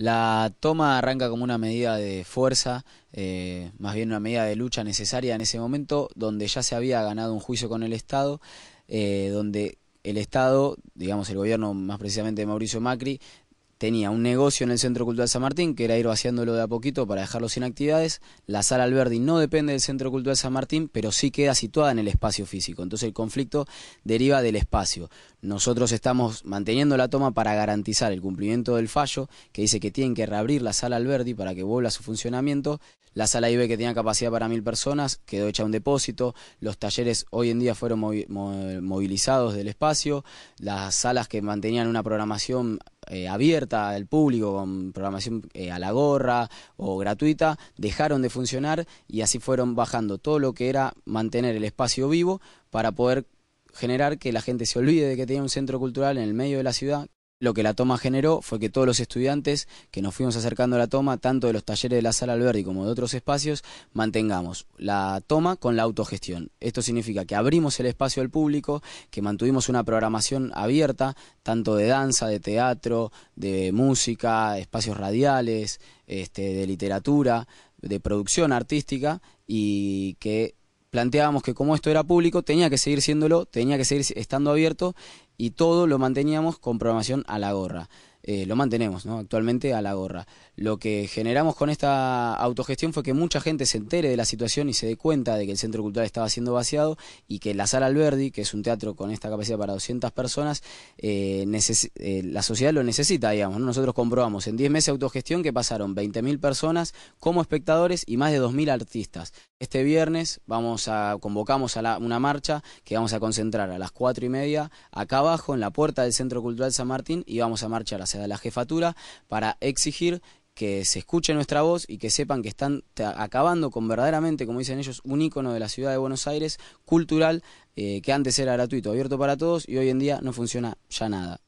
La toma arranca como una medida de fuerza, eh, más bien una medida de lucha necesaria en ese momento, donde ya se había ganado un juicio con el Estado, eh, donde el Estado, digamos el gobierno más precisamente de Mauricio Macri, tenía un negocio en el Centro Cultural San Martín, que era ir vaciándolo de a poquito para dejarlo sin actividades. La sala Alberdi no depende del Centro Cultural San Martín, pero sí queda situada en el espacio físico. Entonces el conflicto deriva del espacio. Nosotros estamos manteniendo la toma para garantizar el cumplimiento del fallo, que dice que tienen que reabrir la sala Alberdi para que vuelva a su funcionamiento. La sala IB que tenía capacidad para mil personas quedó hecha un depósito. Los talleres hoy en día fueron movilizados del espacio. Las salas que mantenían una programación eh, abierta al público, con programación eh, a la gorra o gratuita, dejaron de funcionar y así fueron bajando todo lo que era mantener el espacio vivo para poder generar que la gente se olvide de que tenía un centro cultural en el medio de la ciudad, lo que la toma generó fue que todos los estudiantes que nos fuimos acercando a la toma, tanto de los talleres de la sala Alberdi como de otros espacios, mantengamos la toma con la autogestión. Esto significa que abrimos el espacio al público, que mantuvimos una programación abierta, tanto de danza, de teatro, de música, espacios radiales, este, de literatura, de producción artística y que planteábamos que como esto era público, tenía que seguir siéndolo, tenía que seguir estando abierto y todo lo manteníamos con programación a la gorra. Eh, lo mantenemos actualmente a la gorra. Lo que generamos con esta autogestión fue que mucha gente se entere de la situación y se dé cuenta de que el centro cultural estaba siendo vaciado y que la sala Alberdi, que es un teatro con esta capacidad para 200 personas, eh, eh, la sociedad lo necesita, digamos. Nosotros comprobamos en 10 meses de autogestión que pasaron 20.000 personas como espectadores y más de 2.000 artistas. Este viernes vamos a convocamos a una marcha que vamos a concentrar a las 4 y media acá abajo en la puerta del Centro Cultural San Martín y vamos a marchar hacia la jefatura para exigir que se escuche nuestra voz y que sepan que están acabando con verdaderamente, como dicen ellos, un ícono de la ciudad de Buenos Aires, cultural, eh, que antes era gratuito, abierto para todos y hoy en día no funciona ya nada.